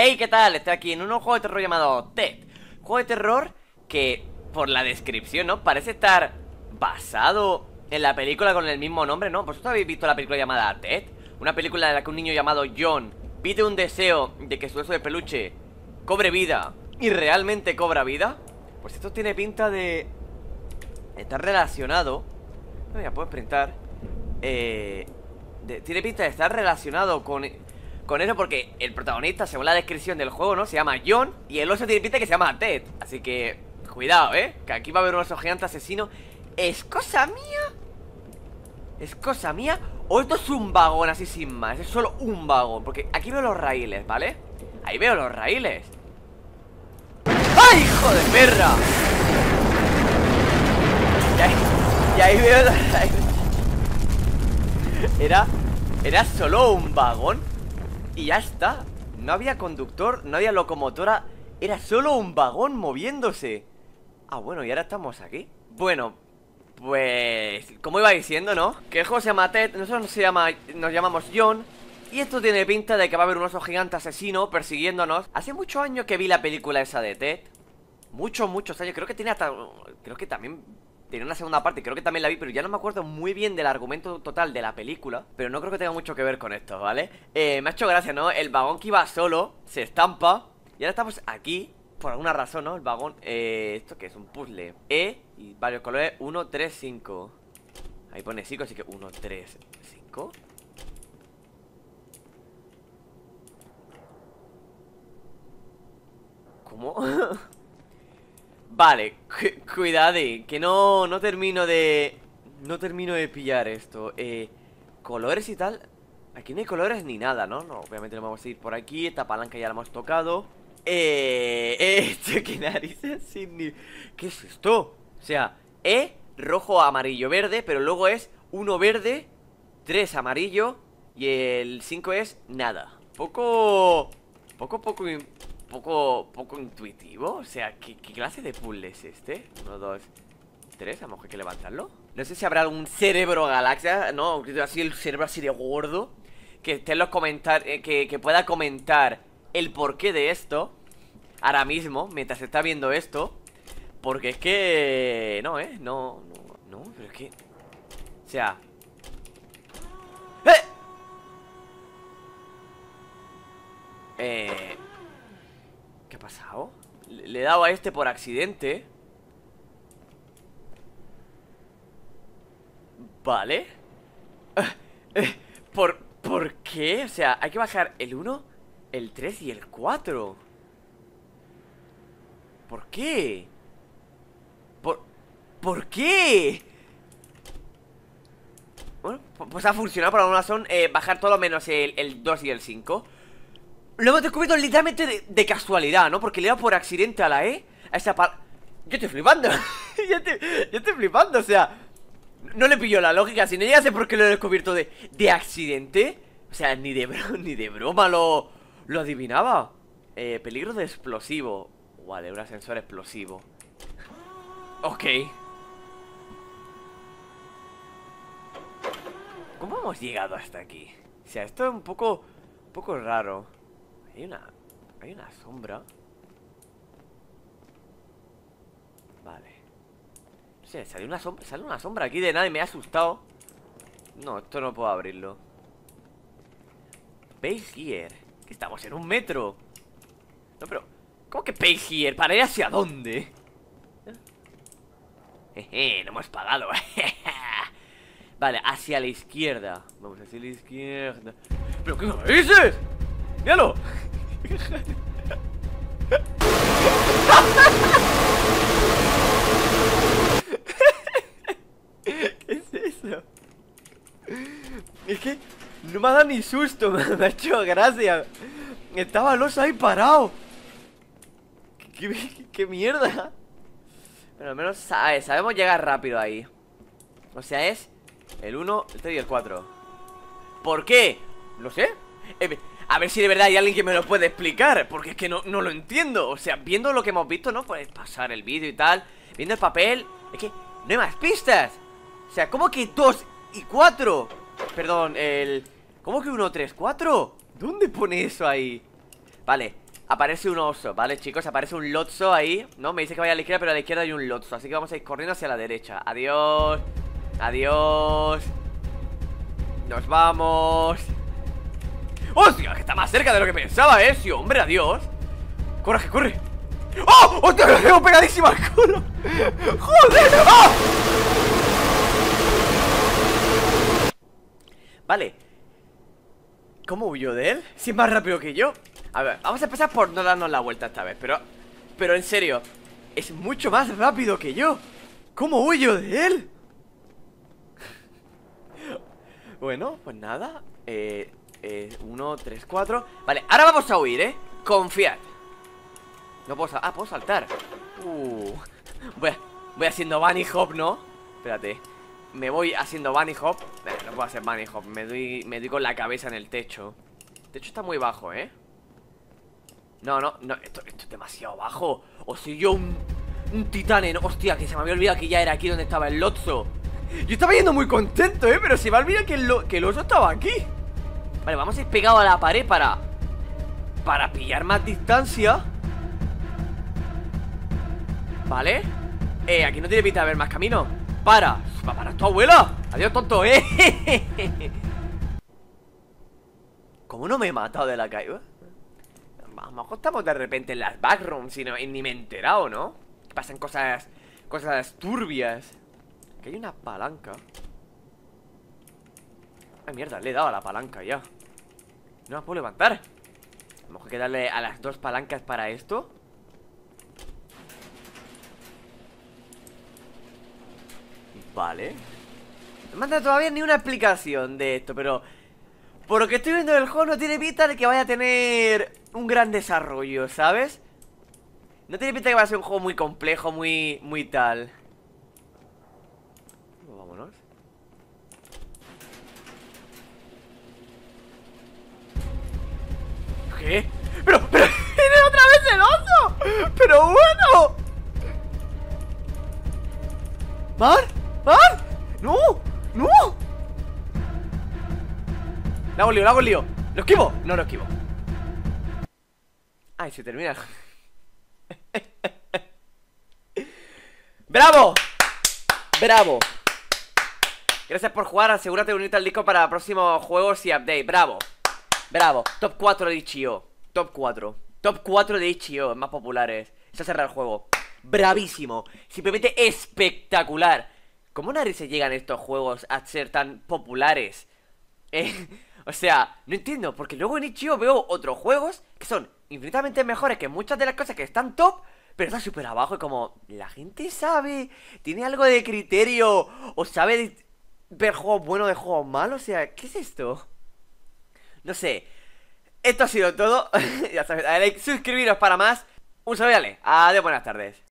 Hey, ¿qué tal? Estoy aquí en un juego de terror llamado Ted Juego de terror que, por la descripción, ¿no? Parece estar basado en la película con el mismo nombre, ¿no? ¿Vosotros habéis visto la película llamada Ted? Una película en la que un niño llamado John pide un deseo de que su oso de peluche cobre vida ¿Y realmente cobra vida? Pues esto tiene pinta de... Estar relacionado No, ya puedo printar eh, Tiene pinta de estar relacionado con con eso porque el protagonista, según la descripción del juego, ¿no? Se llama John y el oso tiene que se llama Ted. Así que, cuidado, ¿eh? Que aquí va a haber un oso gigante asesino. ¿Es cosa mía? ¿Es cosa mía? ¿O esto es un vagón así sin más? Es solo un vagón. Porque aquí veo los raíles, ¿vale? Ahí veo los raíles. ¡Ay, hijo de perra! Y ahí, y ahí veo los raíles. Era... Era solo un vagón y ya está. No había conductor, no había locomotora. Era solo un vagón moviéndose. Ah, bueno, y ahora estamos aquí. Bueno, pues... Como iba diciendo, ¿no? Que llama Ted Nosotros nos, llama, nos llamamos John. Y esto tiene pinta de que va a haber un oso gigante asesino persiguiéndonos. Hace muchos años que vi la película esa de Ted. Muchos, muchos años. Creo que tiene hasta... Creo que también tiene una segunda parte, creo que también la vi, pero ya no me acuerdo muy bien del argumento total de la película. Pero no creo que tenga mucho que ver con esto, ¿vale? Eh, me ha hecho gracia, ¿no? El vagón que iba solo se estampa. Y ahora estamos aquí, por alguna razón, ¿no? El vagón, eh, ¿esto qué es? Un puzzle E y varios colores, 1, 3, 5 Ahí pone 5, así que 1, 3, 5 ¿Cómo? Vale, cuidado, que no, no termino de... No termino de pillar esto eh, Colores y tal Aquí no hay colores ni nada, ¿no? No, obviamente no vamos a ir por aquí Esta palanca ya la hemos tocado Eh... eh ¿Qué narices? ¿Qué es esto? O sea, E, rojo, amarillo, verde Pero luego es uno verde Tres amarillo Y el 5 es nada Poco... Poco, poco poco, poco intuitivo O sea, ¿qué, clase de puzzle es este? Uno, dos, tres, a lo mejor hay que levantarlo No sé si habrá algún cerebro galaxia No, así el cerebro así de gordo Que esté en los comentarios eh, que, que pueda comentar el porqué de esto Ahora mismo, mientras se está viendo esto Porque es que... No, ¿eh? No, no, no, pero es que... O sea... ¡Eh! Eh... ¿Qué ha pasado? Le he dado a este por accidente Vale ¿Por, ¿Por qué? O sea, hay que bajar el 1, el 3 y el 4 ¿Por qué? ¿Por, ¿por qué? Bueno, pues ha funcionado por alguna razón eh, Bajar todo menos el, el 2 y el 5 lo hemos descubierto literalmente de, casualidad, ¿no? Porque le he dado por accidente a la E A esa par... Yo estoy flipando. Yo, estoy, flipando, o sea No le pillo la lógica Si no ya sé por qué lo he descubierto de, de accidente. O sea, ni de, ni de broma lo, lo adivinaba. Eh, Peligro de explosivo. Vale, un ascensor explosivo. Ok. ¿Cómo hemos llegado hasta aquí? O sea, esto es un poco... Un poco raro hay una... Hay una sombra. Vale. No sé, sale una sombra Sale una sombra aquí de nada y me ha asustado. No, esto no puedo abrirlo. Base here Que estamos en un metro No, pero... ¿Cómo que pay here? ¿Para ir hacia dónde? Jeje, no hemos pagado. Vale, hacia la izquierda. Vamos hacia la izquierda. ¿Pero qué me dices? ¡Míralo! ¿Qué es eso? Es que no me ha dado ni susto, me ha hecho gracia. Estaba el oso ahí parado. ¿Qué, mierda? Pero al menos sabemos llegar rápido ahí. O sea, es el 1, el 3 y el 4. ¿Por qué? No sé. Eh, a ver si de verdad hay alguien que me lo puede explicar Porque es que no, lo entiendo O sea, viendo lo que hemos visto, ¿no? Puedes pasar el vídeo y tal Viendo el papel Es que no hay más pistas O sea, ¿cómo que 2 y 4? Perdón, el... ¿Cómo que 1, 3, 4? ¿Dónde pone eso ahí? Vale, Aparece un oso, ¿vale, chicos? Aparece un lotso ahí ¿No? Me dice que vaya a la izquierda, pero a la izquierda hay un lotso Así que vamos a ir corriendo hacia la derecha Adiós Adiós Nos vamos ¡Hostia! Que está más cerca de lo que pensaba, ¿eh? Sí, hombre, adiós Corre, corre ¡Oh! ¡Hostia! ¡Lo tengo pegadísima al culo! ¡Joder! ¡Oh! Vale ¿Cómo huyó de él? Si es más rápido que yo A ver, vamos a empezar por no darnos la vuelta esta vez Pero, pero en serio Es mucho más rápido que yo ¿Cómo huyo de él? bueno, pues nada Eh, eh, uno, tres, cuatro. Vale, ahora vamos a huir, ¿eh? Confiad. No puedo saltar, ah, puedo saltar. Uh. Voy, voy haciendo bunny hop, ¿no? Espérate. Me voy haciendo bunny hop. No puedo hacer bunny hop. Me doy, me doy con la cabeza en el techo. El techo está muy bajo, ¿eh? No, no, no Esto, esto es demasiado bajo. O si yo un, titán Hostia, que se me había olvidado que ya era aquí donde estaba el Lotso. Yo estaba yendo muy contento, ¿eh? Pero se me olvidado que el, que el oso estaba aquí Vale, vamos a ir pegado a la pared para Para pillar más distancia. Vale. Eh, aquí no tiene pinta de haber más camino. Para Va para tu abuela. Adiós, tonto, eh. ¿Cómo no me he matado de la caída? Mejor estamos de repente en las backrooms y, no, y ni me he enterado, ¿no? Pasan cosas... Cosas turbias. Que hay una palanca. Ay, mierda, le he dado a la palanca ya No la puedo levantar. Hay que darle a las dos palancas para esto. Vale. No me han dado todavía ni una explicación de esto, pero... Por lo que estoy viendo del juego no tiene pinta de que vaya a tener un gran desarrollo, ¿sabes? No tiene pinta de que vaya a ser un juego muy complejo, muy, muy tal ¿Qué? ¡Pero, pero! ¡Viene otra vez el oso! ¡Pero bueno! ¿Mar? ¡Ah! ¡No! ¡No! La hago lío, la hago lío ¿Lo esquivo? No lo esquivo Ay, se termina ¡Bravo! ¡Bravo! Gracias por jugar, asegúrate de unirte al disco para próximos juegos y update ¡Bravo! ¡Bravo! Top 4 de Ichio Top 4 Top 4 de Ichio, más populares Se ha el juego. Bravísimo. Simplemente espectacular. ¿Cómo narices llegan estos juegos a ser tan populares? Eh, o sea, no entiendo, porque luego en Ichio veo otros juegos que son infinitamente mejores que muchas de las cosas que están top, pero están súper abajo y como, la gente sabe, tiene algo de criterio, o sabe ver juegos buenos de juegos malos, o sea, ¿qué es esto? No sé, esto ha sido todo, ya sabes, suscribiros para más, un saludo, adiós, buenas tardes.